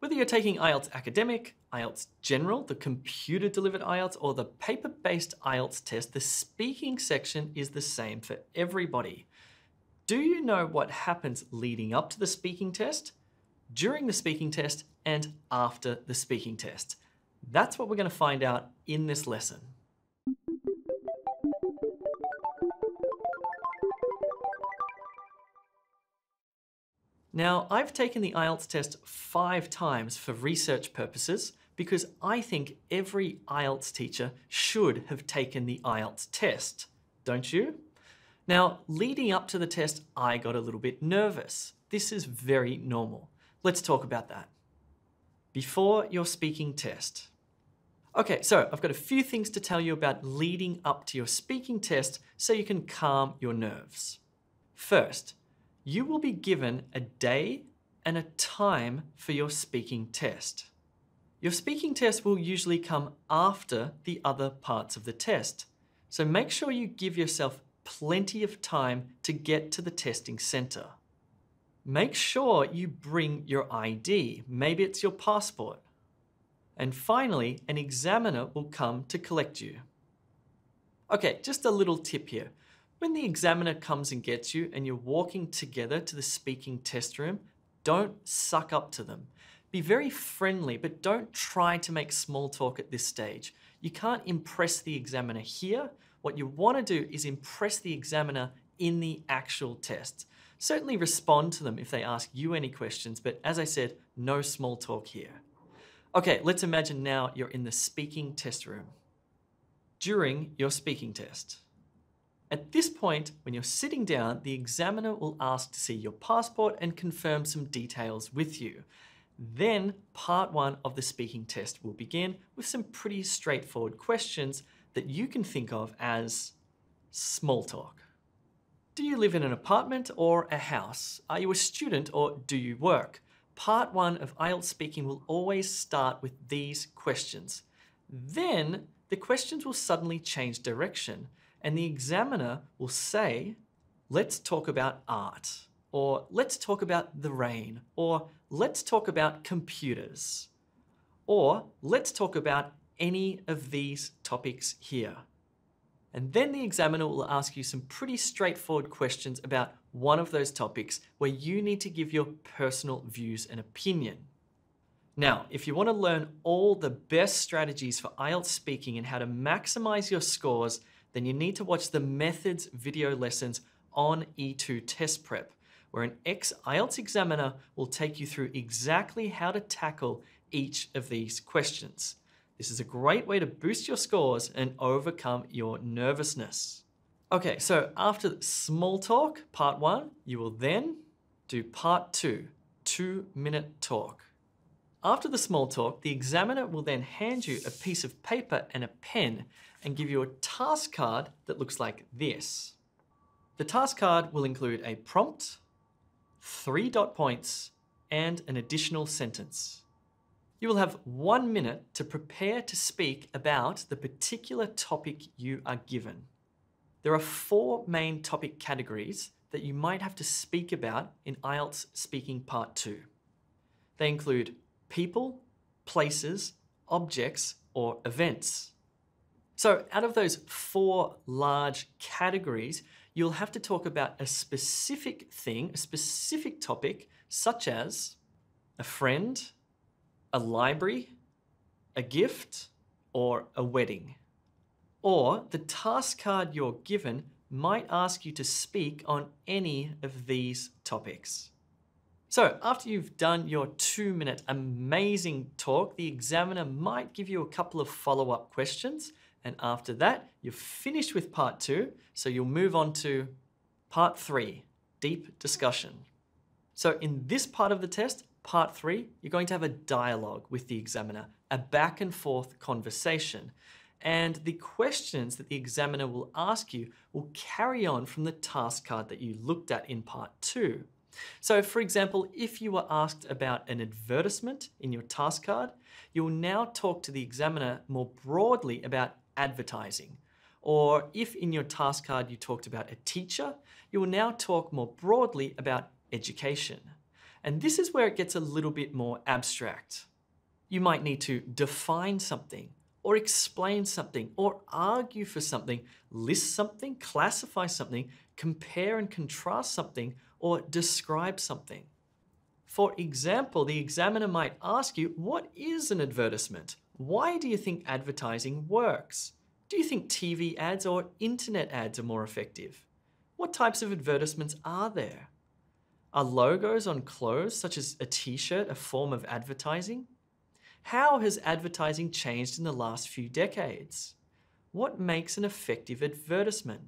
Whether you're taking IELTS Academic, IELTS General, the computer delivered IELTS, or the paper based IELTS test, the speaking section is the same for everybody. Do you know what happens leading up to the speaking test, during the speaking test, and after the speaking test? That's what we're going to find out in this lesson. Now, I've taken the IELTS test five times for research purposes because I think every IELTS teacher should have taken the IELTS test, don't you? Now, leading up to the test, I got a little bit nervous. This is very normal. Let's talk about that. Before your speaking test. Okay, so I've got a few things to tell you about leading up to your speaking test so you can calm your nerves. First, you will be given a day and a time for your speaking test. Your speaking test will usually come after the other parts of the test, so make sure you give yourself plenty of time to get to the testing centre. Make sure you bring your ID, maybe it's your passport. And finally, an examiner will come to collect you. Okay, just a little tip here. When the examiner comes and gets you and you're walking together to the speaking test room, don't suck up to them. Be very friendly, but don't try to make small talk at this stage. You can't impress the examiner here. What you want to do is impress the examiner in the actual test. Certainly respond to them if they ask you any questions, but as I said, no small talk here. Okay, let's imagine now you're in the speaking test room. During your speaking test, at this point, when you're sitting down, the examiner will ask to see your passport and confirm some details with you. Then, part one of the speaking test will begin with some pretty straightforward questions that you can think of as small talk. Do you live in an apartment or a house? Are you a student or do you work? Part one of IELTS speaking will always start with these questions. Then, the questions will suddenly change direction and the examiner will say, let's talk about art, or let's talk about the rain, or let's talk about computers, or let's talk about any of these topics here. And then the examiner will ask you some pretty straightforward questions about one of those topics where you need to give your personal views and opinion. Now, if you want to learn all the best strategies for IELTS speaking and how to maximize your scores, then you need to watch the methods video lessons on E2 Test Prep, where an ex-IELTS examiner will take you through exactly how to tackle each of these questions. This is a great way to boost your scores and overcome your nervousness. Okay, so after small talk, part one, you will then do part two, two minute talk. After the small talk, the examiner will then hand you a piece of paper and a pen and give you a task card that looks like this. The task card will include a prompt, three dot points, and an additional sentence. You will have one minute to prepare to speak about the particular topic you are given. There are four main topic categories that you might have to speak about in IELTS Speaking Part 2. They include people, places, objects, or events. So out of those four large categories, you'll have to talk about a specific thing, a specific topic, such as a friend, a library, a gift, or a wedding. Or the task card you're given might ask you to speak on any of these topics. So after you've done your two minute amazing talk, the examiner might give you a couple of follow-up questions and after that, you're finished with part two, so you'll move on to part three, deep discussion. So in this part of the test, part three, you're going to have a dialogue with the examiner, a back and forth conversation. And the questions that the examiner will ask you will carry on from the task card that you looked at in part two. So for example, if you were asked about an advertisement in your task card, you will now talk to the examiner more broadly about advertising. Or if in your task card you talked about a teacher, you will now talk more broadly about education. And this is where it gets a little bit more abstract. You might need to define something, or explain something, or argue for something, list something, classify something, compare and contrast something, or describe something. For example, the examiner might ask you, what is an advertisement? Why do you think advertising works? Do you think TV ads or internet ads are more effective? What types of advertisements are there? Are logos on clothes, such as a t-shirt, a form of advertising? How has advertising changed in the last few decades? What makes an effective advertisement?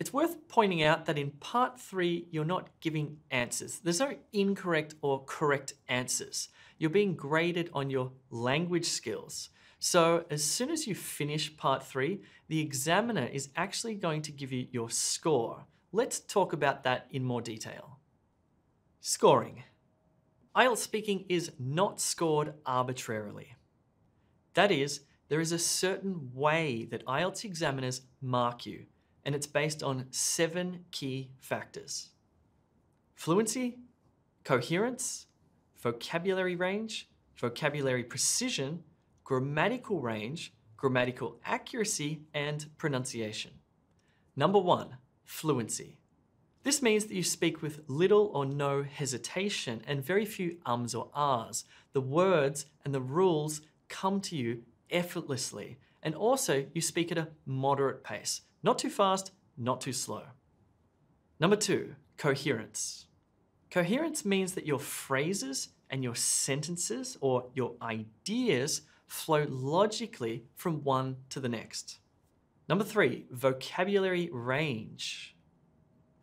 It's worth pointing out that in part three, you're not giving answers. There's no incorrect or correct answers. You're being graded on your language skills. So as soon as you finish part three, the examiner is actually going to give you your score. Let's talk about that in more detail. Scoring. IELTS speaking is not scored arbitrarily. That is, there is a certain way that IELTS examiners mark you and it's based on seven key factors. Fluency, coherence, vocabulary range, vocabulary precision, grammatical range, grammatical accuracy, and pronunciation. Number one, fluency. This means that you speak with little or no hesitation and very few ums or ahs. The words and the rules come to you effortlessly. And also, you speak at a moderate pace, not too fast, not too slow. Number two, coherence. Coherence means that your phrases and your sentences or your ideas flow logically from one to the next. Number three, vocabulary range.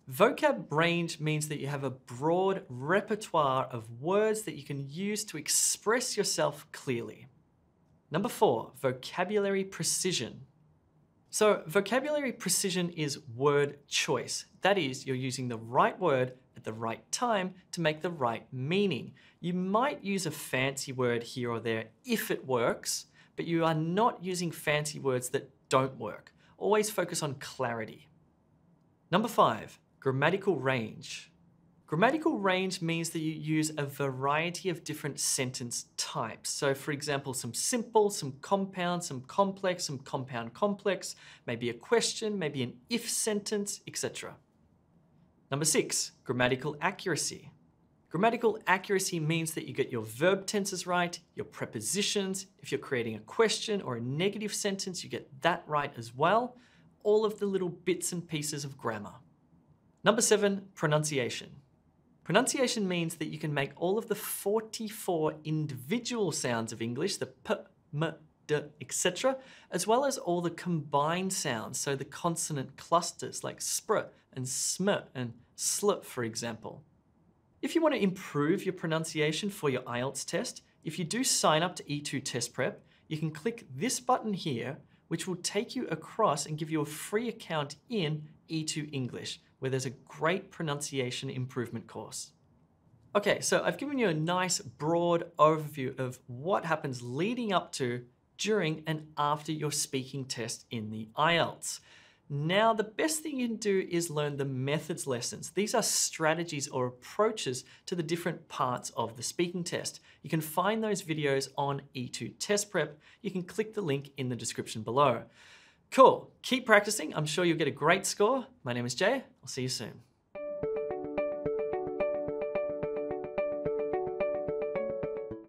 Vocab range means that you have a broad repertoire of words that you can use to express yourself clearly. Number four, vocabulary precision. So vocabulary precision is word choice. That is, you're using the right word at the right time to make the right meaning. You might use a fancy word here or there if it works, but you are not using fancy words that don't work. Always focus on clarity. Number five, grammatical range. Grammatical range means that you use a variety of different sentence types. So for example, some simple, some compound, some complex, some compound complex, maybe a question, maybe an if sentence, etc. Number six, grammatical accuracy. Grammatical accuracy means that you get your verb tenses right, your prepositions. If you're creating a question or a negative sentence, you get that right as well. All of the little bits and pieces of grammar. Number seven, pronunciation. Pronunciation means that you can make all of the 44 individual sounds of English, the p, m, d, etc., as well as all the combined sounds, so the consonant clusters like spr and sm and sl, for example. If you want to improve your pronunciation for your IELTS test, if you do sign up to E2 Test Prep, you can click this button here, which will take you across and give you a free account in E2 English where there's a great pronunciation improvement course. Okay, so I've given you a nice broad overview of what happens leading up to, during, and after your speaking test in the IELTS. Now, the best thing you can do is learn the methods lessons. These are strategies or approaches to the different parts of the speaking test. You can find those videos on E2 Test Prep. You can click the link in the description below. Cool. Keep practicing. I'm sure you'll get a great score. My name is Jay. I'll see you soon.